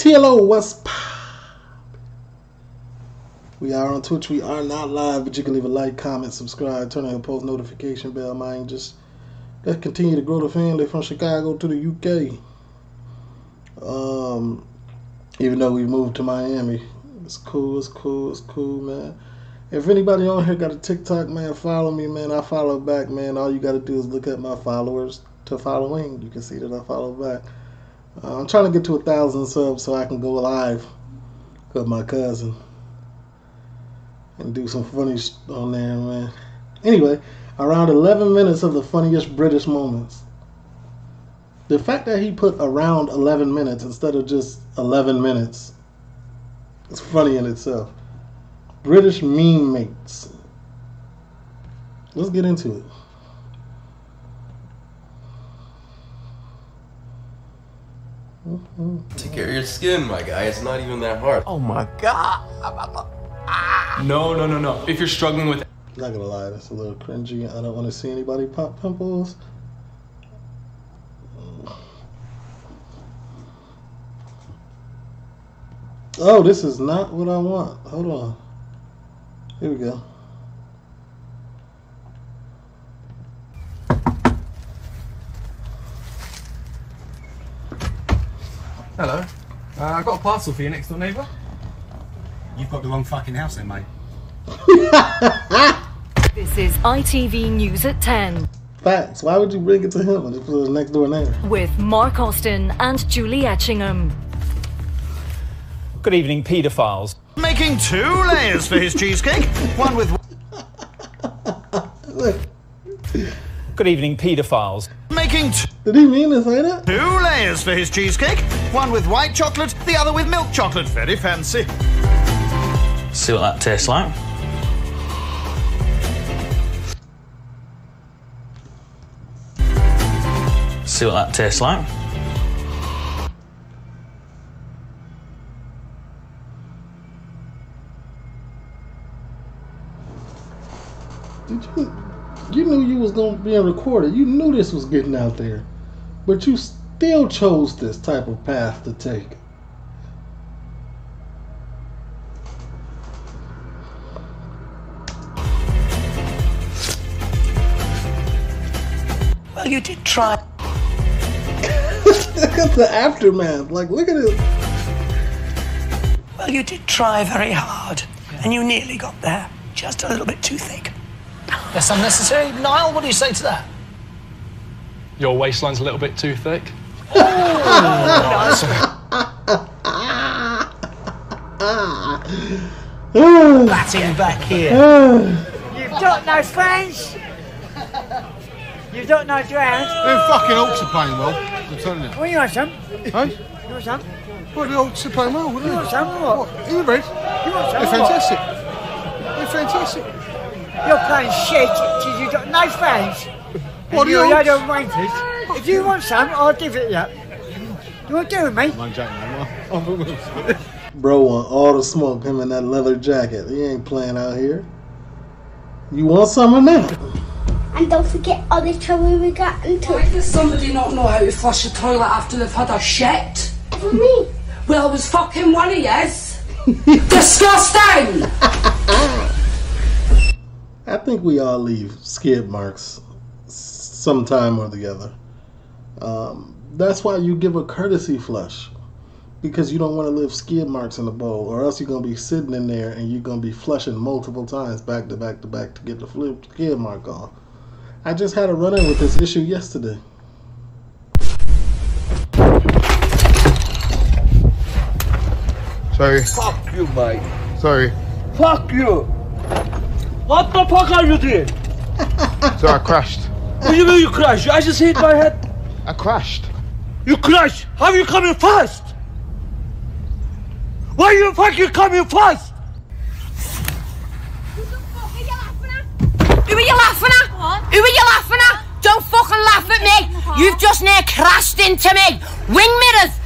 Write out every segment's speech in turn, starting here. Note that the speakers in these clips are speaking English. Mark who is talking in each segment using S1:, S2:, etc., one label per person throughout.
S1: TLO, what's pop? We are on Twitch. We are not live, but you can leave a like, comment, subscribe, turn on your post notification bell, man. Just let's continue to grow the family from Chicago to the UK. Um, even though we moved to Miami, it's cool. It's cool. It's cool, man. If anybody on here got a TikTok, man, follow me, man. I follow back, man. All you got to do is look at my followers to following. You can see that I follow back. Uh, I'm trying to get to a thousand subs so I can go live with my cousin and do some funny sh- on there, man. Anyway, around 11 minutes of the funniest British moments. The fact that he put around 11 minutes instead of just 11 minutes is funny in itself. British meme mates. Let's get into it.
S2: Take care of your skin, my guy. It's not even that hard.
S3: Oh my god.
S4: No, no, no, no. If you're struggling with
S1: Not gonna lie, that's a little cringy. I don't want to see anybody pop pimples. Oh, this is not what I want. Hold on. Here we go.
S4: Hello. Uh, I got a parcel for your next door neighbour.
S3: You've got the wrong fucking house then, mate.
S5: This is ITV News at 10
S1: Facts. Why would you bring it to him if it was next door neighbor?
S5: with Mark Austin and Julie Etchingham.
S6: Good evening, paedophiles.
S7: Making two layers for his cheesecake. One with
S6: Good evening, paedophiles.
S7: Making t-
S1: Did he mean to say that?
S7: two layers for his cheesecake. One with white chocolate, the other with milk chocolate. Very fancy.
S6: See what that tastes like. See what that tastes like.
S1: Did you? You knew you was gonna be recorded. You knew this was getting out there, but you still chose this type of path to take.
S8: Well, you did try.
S1: look at the aftermath. Like, look at it.
S8: Well, you did try very hard, and you nearly got there. Just a little bit too thick.
S9: That's unnecessary. Niall, what do you say to that?
S4: Your waistline's a little bit too thick.
S9: Oh, Batting back here.
S10: You've got no friends. You've got no friends.
S11: Them fucking Hawks are playing well. I'm telling you.
S10: Well, you want some?
S11: Hey?
S10: You want some?
S11: Well, the Hawks are playing well, wouldn't
S10: You
S11: they?
S10: want some or what?
S11: You read?
S10: You want some
S11: They're
S10: or what?
S11: fantastic. They're fantastic.
S10: You're playing shit because you've got no friends.
S11: What
S10: and
S11: are
S10: you're a
S11: you-
S10: load of wankers. If you want some, I'll give it you. You want to do with me?
S11: I'm joking, man.
S1: Bro want all the smoke. Him in that leather jacket. He ain't playing out here. You want some of that?
S12: And don't forget all the trouble we got into.
S13: Why does somebody not know how to flush a toilet after they've had a shit?
S12: For me.
S13: Well, I was fucking one of yes. Disgusting!
S1: I think we all leave skid marks sometime or the other. Um, that's why you give a courtesy flush. Because you don't want to leave skid marks in the bowl, or else you're going to be sitting in there and you're going to be flushing multiple times back to back to back to get the flip skid mark off. I just had a run in with this issue yesterday.
S11: Sorry.
S9: Fuck you, Mike.
S11: Sorry.
S9: Fuck you. What the fuck are you doing?
S11: So I crashed.
S9: What do you mean you crashed? I just hit my head.
S11: I crashed.
S9: You crashed? How are you coming fast? Why the fuck are you fucking coming fast?
S14: Who are laughing. you laughing at? Who are you laughing at? Don't fucking laugh at me. You've just near crashed into me. Wing mirrors.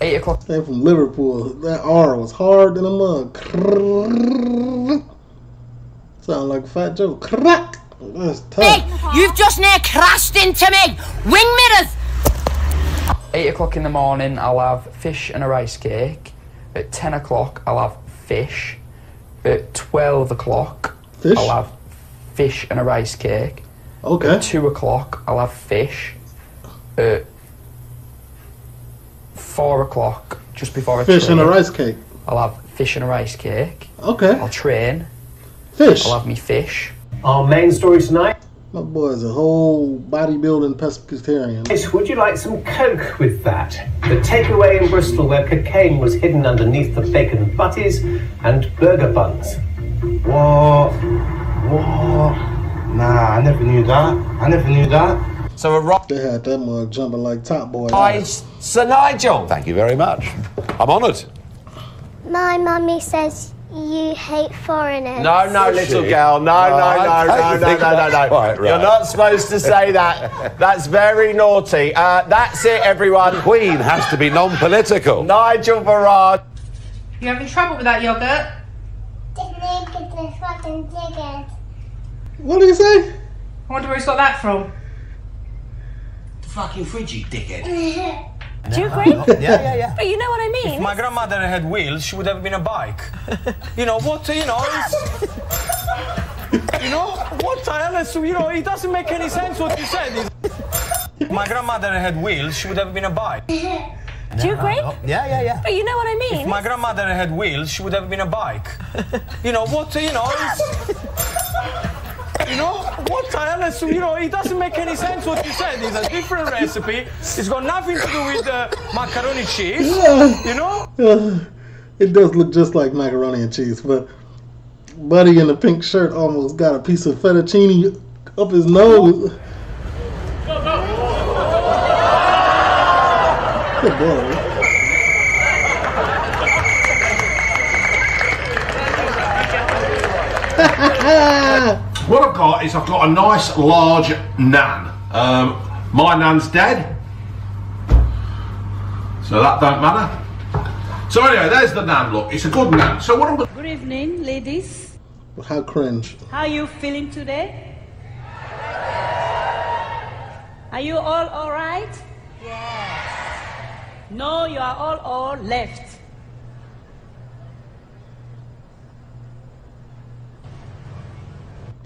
S1: Eight o'clock. Came from Liverpool. That R was hard in a mug. Sound like Fat Joe. Crack. That's
S14: Me.
S1: tough.
S14: You've just near crashed into me. Wing mirrors.
S15: 8 o'clock in the morning, I'll have fish and a rice cake. At 10 o'clock, I'll have fish. At 12 o'clock,
S1: Fish?
S15: I'll have fish and a rice cake.
S1: Okay.
S15: At 2 o'clock, I'll have fish. At 4 o'clock, just before I
S1: Fish and a rice cake.
S15: I'll have fish and a rice cake.
S1: Okay.
S15: I'll train.
S1: Fish.
S15: I'll have me fish.
S16: Our main story tonight.
S1: My boy's a whole bodybuilding pescatarian.
S16: is Would you like some coke with that? The takeaway in Bristol where cocaine was hidden underneath the bacon butties and burger buns.
S7: What? What? Nah, I never knew that. I never knew that.
S17: So a rock.
S1: They had that mug uh, jumping like Top Boy.
S17: Hi, Sir Nigel. Thank you very much. I'm honoured.
S12: My mummy says you hate foreigners.
S17: No, no, little girl. No, no,
S7: I
S17: no, no,
S7: don't
S17: no, no, no, no.
S7: quite right.
S17: You're not supposed to say that. That's very naughty. Uh, that's it, everyone.
S7: Queen has to be non-political.
S17: Nigel Farage.
S18: You having trouble with that yogurt?
S1: What do you say?
S18: I wonder where he's got that from.
S7: The fucking fridge, you dickhead.
S19: Do you agree?
S17: Yeah, yeah, yeah.
S19: But you know what I mean?
S20: If my grandmother had wheels, she would have been a bike. you know what? You know, it's, you know what? I honestly, you know, it doesn't make any sense what you said. If my grandmother had wheels, she would have been a bike.
S19: Do you agree?
S20: Yeah, yeah, yeah.
S19: But you know what I mean?
S20: If my grandmother had wheels, she would have been a bike. you know what? You know, it's, you know what? I honestly, you know, it doesn't make any sense what you said. It's a different recipe. It's got nothing to do with uh, macaroni cheese. You know?
S1: Uh, it does look just like macaroni and cheese, but Buddy in the pink shirt almost got a piece of fettuccine up his nose. Good boy.
S21: What I've got is I've got a nice large nan. Um, my nan's dead, so that don't matter. So anyway, there's the nan. Look, it's a good nan. So what I'm going
S22: Good evening, ladies.
S1: How cringe.
S22: How are you feeling today? Are you all all right? Yes. No, you are all all left.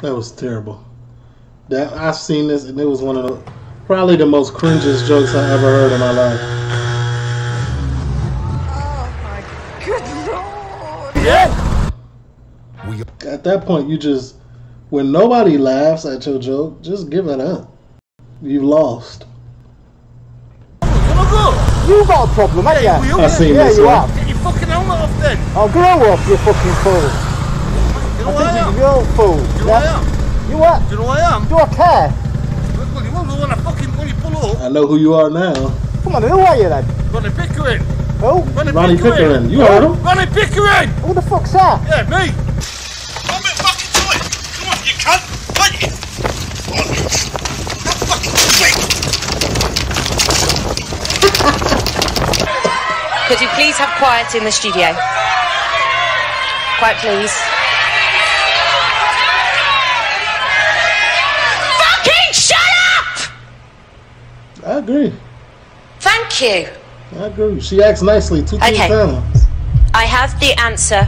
S1: That was terrible. That I've seen this, and it was one of the probably the most cringiest jokes I ever heard in my life.
S22: Oh Good lord.
S1: Yeah. At that point, you just when nobody laughs at your joke, just give it up. You lost.
S23: You got a problem, haven't you?
S1: I've seen
S23: yeah,
S1: this
S23: you
S1: one.
S21: Get your fucking helmet off then.
S23: Oh, grow up, you fucking fool.
S21: You know
S23: I
S21: what I
S23: think
S21: am?
S23: You're a fool.
S21: You know what I am?
S23: You what?
S21: You know what I am?
S23: Do I care?
S21: Well, you won't know when I fucking when you pull up.
S1: I know who you are now.
S23: Come on, who are you then?
S21: Ronnie Pickering.
S23: Who?
S21: Ronnie,
S1: Ronnie Pickering. You heard him.
S21: Ronnie Pickering.
S23: Who the fuck's that?
S21: Yeah, me.
S24: Come on, fucking do it. Come on, you cunt. Fight it. Come on. Now fucking.
S25: Could you please have quiet in the studio? Quiet, please.
S1: Agree.
S25: Thank you.
S1: I agree. She acts nicely two,
S25: Okay.
S1: times.
S25: I have the answer.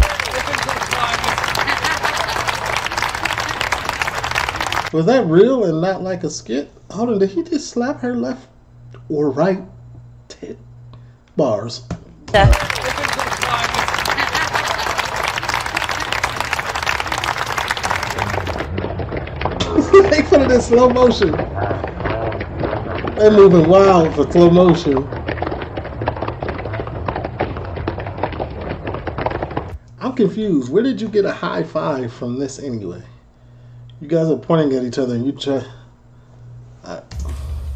S1: Was that real and not like a skit? Hold on, did he just slap her left or right tit? Bars. Make fun of this slow motion. They're moving wild for slow motion. I'm confused. Where did you get a high five from this anyway? You guys are pointing at each other and you try.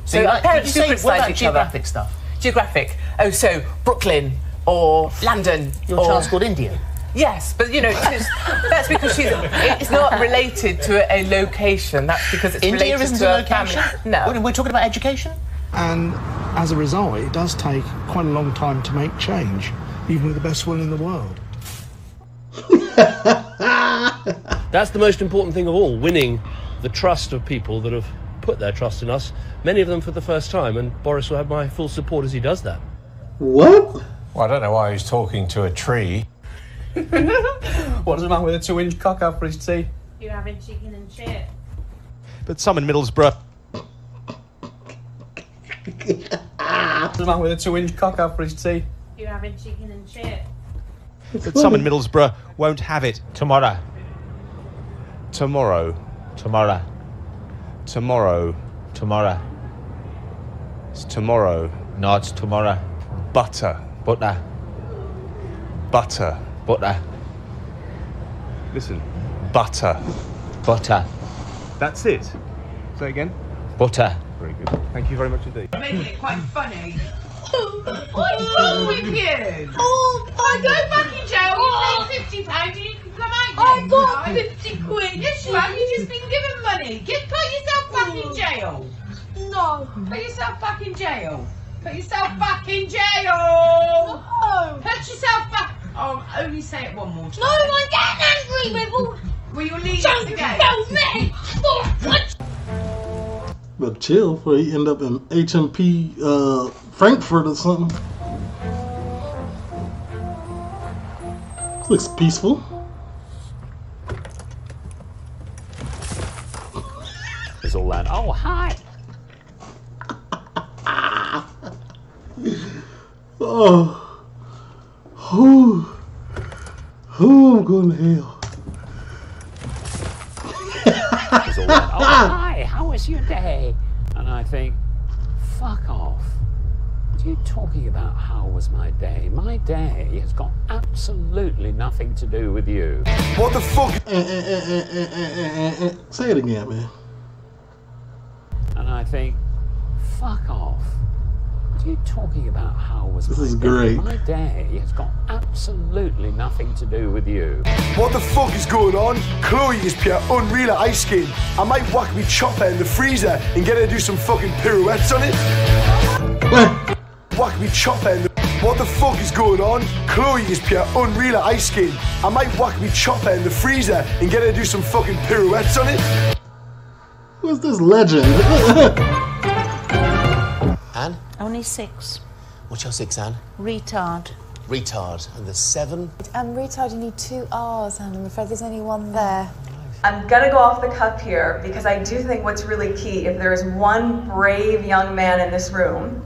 S26: So
S2: uh,
S26: parents
S2: you
S26: do
S2: say- what about
S26: each
S2: geographic
S26: other.
S2: stuff?
S26: Geographic. Oh, so Brooklyn or London.
S2: Your
S26: or...
S2: child's called India.
S26: Yes, but you know, that's because she's. It's not related to a location. That's because it's
S2: India
S26: related
S2: isn't
S26: to
S2: a location.
S26: family. No.
S2: We're, we're talking about education.
S27: And as a result, it does take quite a long time to make change, even with the best will in the world.
S28: That's the most important thing of all winning the trust of people that have put their trust in us, many of them for the first time, and Boris will have my full support as he does that.
S1: What?
S29: Well, I don't know why he's talking to a tree.
S6: What does a man with a two-inch cock have for his tea?
S22: You're having chicken and shit?
S29: But some in Middlesbrough.
S6: What does a man with a two-inch cock have for his tea?
S22: You're having chicken and shit?
S29: But some in Middlesbrough won't have it tomorrow. Tomorrow. Tomorrow. Tomorrow. Tomorrow. It's tomorrow. No, it's tomorrow. Butter. Butter. Butter. Butter. Listen. Butter. Butter. That's it. Say again. Butter. Very good. Thank you very much indeed.
S30: Making it quite funny. What's wrong with you? Oh, I go back in jail. You oh. pay fifty pounds and you can come out. Oh, I got fifty quid. Yes, you have. You've just been given money. Get put yourself back in oh. jail. No. Put yourself back in jail. Put yourself back in jail. No. Put yourself back. Oh, only say it one more time. No, I'm getting angry with all. Will you leave
S22: Don't
S30: us again?
S22: tell me.
S1: But chill, before he end up in HMP uh, Frankfurt or something. Looks peaceful.
S20: There's all that. Oh, hi.
S1: Oh, who, who I'm going to hell.
S20: There's all that. Oh, hi. How was your day? And I think, fuck off. What are you talking about? How was my day? My day has got absolutely nothing to do with you.
S1: What the fuck? Say it again, man.
S20: And I think, fuck off. What are you talking about? How was
S1: This
S20: my
S1: is
S20: day?
S1: great.
S20: My day has got absolutely nothing to do with you.
S31: What the fuck is going on? Chloe is pure unreal at ice skating. I might whack me chopper in the freezer and get her to do some fucking pirouettes on it. whack me chopper in the. What the fuck is going on? Chloe is pure unreal at ice skating. I might whack me chopper in the freezer and get her to do some fucking pirouettes on it.
S1: Who's this legend?
S32: Anne?
S26: Only six.
S32: What's your six, Anne?
S26: Retard.
S32: Retard. And the seven?
S33: Um, retard, you need two R's, Anne. I'm afraid there's only one there.
S34: I'm gonna go off the cuff here because I do think what's really key, if there is one brave young man in this room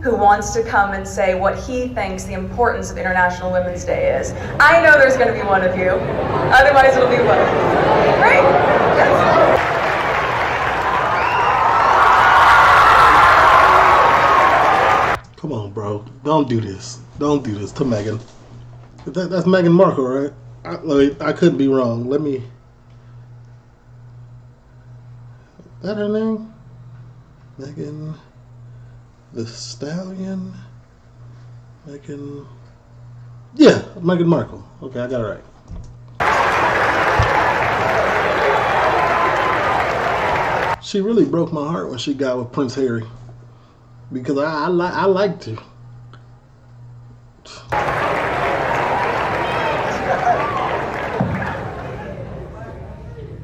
S34: who wants to come and say what he thinks the importance of International Women's Day is, I know there's gonna be one of you. Otherwise, it'll be one. Right? Yes.
S1: Don't do this. Don't do this to Megan. That, that's Meghan Markle, right? I, like, I could be wrong. Let me. That her name? Megan Thee Stallion. Megan. Yeah, Meghan Markle. Okay, I got it right. She really broke my heart when she got with Prince Harry because I I, li- I liked her.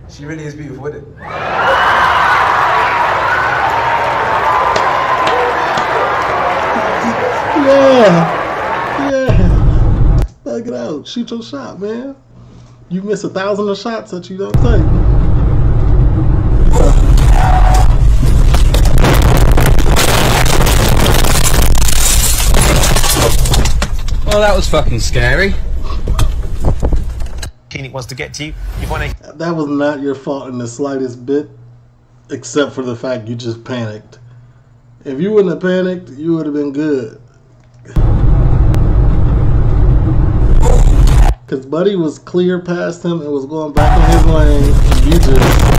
S35: She really is beautiful, isn't it?
S1: Yeah, yeah. Thug it out. Shoot your shot, man. You miss a thousand of shots that you don't take.
S6: Well, that was fucking scary.
S35: Keenick wants to get to you. You want to.
S1: That was not your fault in the slightest bit, except for the fact you just panicked. If you wouldn't have panicked, you would have been good. Because Buddy was clear past him and was going back in his lane, and you just.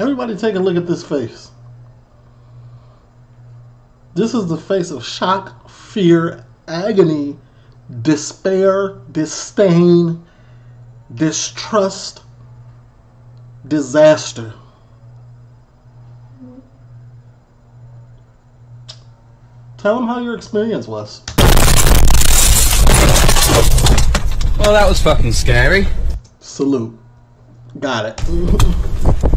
S1: Everybody take a look at this face. This is the face of shock, fear, agony, despair, disdain, distrust, disaster. Tell them how your experience was.
S6: Well, that was fucking scary.
S1: Salute. Got it.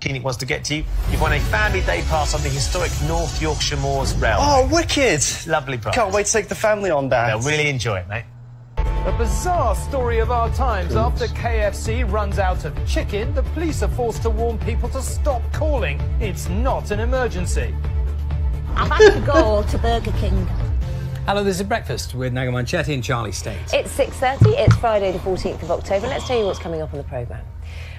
S17: Keenick wants to get to you. You've won a family day pass on the historic North Yorkshire Moors Railway.
S36: Oh, wicked!
S17: Lovely prize.
S36: Can't wait to take the family on that.
S17: They'll really enjoy it, mate.
S18: A bizarre story of our times. After KFC runs out of chicken, the police are forced to warn people to stop calling. It's not an emergency.
S37: I've had to go to Burger King.
S29: Hello, this is Breakfast with Naga Munchetty and Charlie Stayt.
S19: It's 6.30, it's Friday the 14th of October. Let's tell you what's coming up on the programme.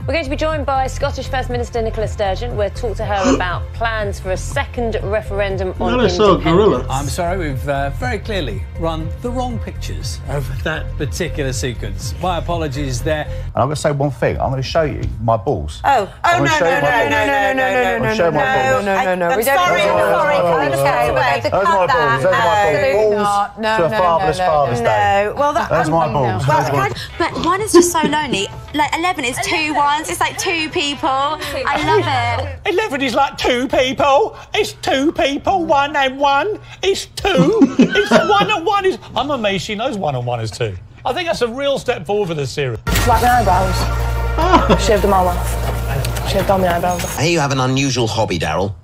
S19: We're going to be joined by Scottish First Minister Nicola Sturgeon. We'll talk to her about plans for a second referendum on
S1: Now they saw
S19: independence.
S1: gorilla.
S29: I'm sorry, we've uh, very clearly run the wrong pictures of that particular sequence. My apologies there.
S7: And I'm going to say one thing. I'm going to show you my balls.
S19: Oh,
S7: I'm
S19: oh
S7: gonna
S19: no,
S7: show
S19: no,
S7: you
S19: no,
S7: my
S19: no, no,
S7: balls.
S19: no, no, no, no,
S7: I'll
S19: no,
S7: show
S19: no,
S7: my
S19: no,
S7: balls.
S19: no, no, no. I'm We don't sorry,
S7: Those
S19: I'm
S7: are
S19: sorry.
S7: my balls.
S19: Can I just
S7: Those
S19: say,
S7: are
S19: we're going to
S7: Those are my
S19: cut
S7: balls.
S19: that.
S7: Those are my
S19: Absolutely
S7: balls.
S19: not. No,
S7: to a
S19: no,
S7: fatherless
S19: no, no,
S7: Father's
S19: no.
S7: Day.
S19: Well, that-
S7: Those are my balls.
S19: Well,
S7: Those are my-
S19: But one is just so lonely. Like 11 is two ones. It's like two people. I love it.
S6: 11 is like two people. It's two people. One and one. It's two. it's one and one is. I'm amazed she knows one and one is two. I think that's a real step forward for this series.
S38: Like my eyebrows. Shaved them all off. Shaved all my eyebrows off.
S2: I hear you have an unusual hobby, Daryl.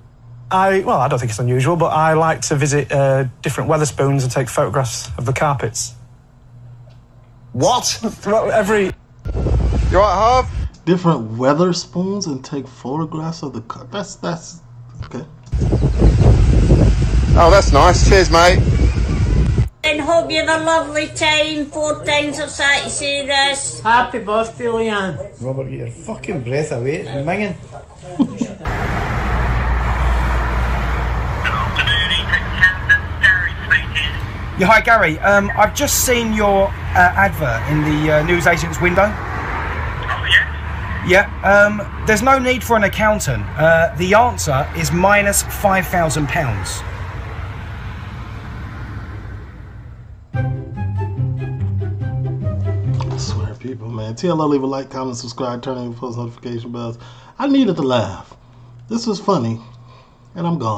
S12: I well, I don't think it's unusual, but I like to visit uh, different Wetherspoons and take photographs of the carpets.
S2: What?
S12: Well, every.
S1: You're right, Harv? Different Wetherspoons and take photographs of the car. That's that's okay.
S39: Oh, that's nice. Cheers, mate.
S40: And hope you have a lovely time. Four times I've sat to see this. Happy birthday, Leanne.
S41: Robert, get your fucking breath away. It's minging.
S31: Yeah, hi Gary. Um, I've just seen your uh, advert in the uh, newsagent's window. Yeah. Um, there's no need for an accountant. Uh, the answer is minus five thousand pounds.
S1: I swear, people, man. TLO, leave a like, comment, subscribe, turn on your post notification bells. I needed to laugh. This was funny, and I'm gone.